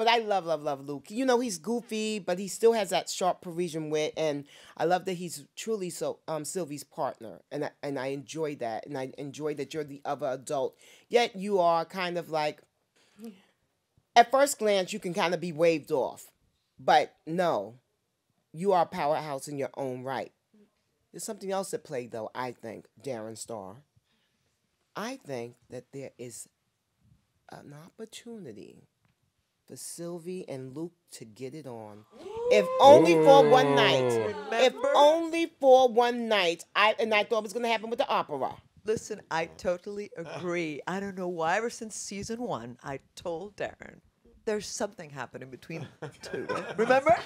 but I love, love, love Luc. You know, he's goofy, but he still has that sharp Parisian wit, and I love that he's truly so um Sylvie's partner, and I, and I enjoy that, and I enjoy that you're the other adult. Yet you are kind of like, at first glance, you can kind of be waved off, but no, you are a powerhouse in your own right. There's something else at play, though. I think Darren Star. I think that there is an opportunity for Sylvie and Luc to get it on. If only for one night. If only for one night. I and I thought it was gonna happen with the opera. Listen, I totally agree. I don't know why. Ever since season one, I told Darren there's something happening between the two. Remember?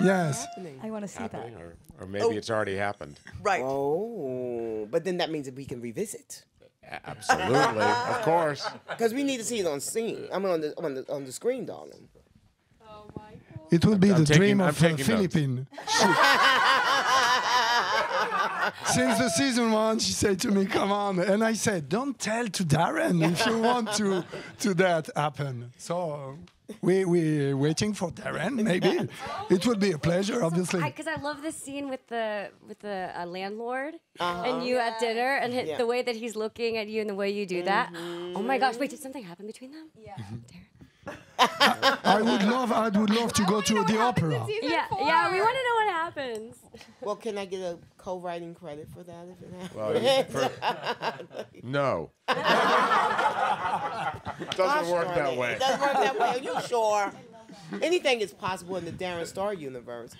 Yes. I want to see that. or, or maybe Oh. it's already happened. Right. Oh, but then that means that we can revisit A- Absolutely, of course. because we need to see it on scene. I'm on the on the on the screen, darling. Oh, it would be I'm the taking- dream I'm of taking notes. Philippine. Since the season one, she said to me, "Come on," and I said, "Don't tell to Darren if you want to to that happen." So we we're waiting for Darren. Maybe it would be a pleasure, obviously. Because I, love this scene with the with the uh, landlord and you at dinner and Yeah. the way that he's looking at you and the way you do that. Oh my gosh! Wait, did something happen between them? Yeah. I would love I would love to go to the opera. Yeah, yeah. We want to know what happens. Well, can I get a co-writing credit for that if it happens? Well, you- for- no. Doesn't work that it. way. It doesn't work that way. Are you sure? Anything is possible in the Darren Star universe.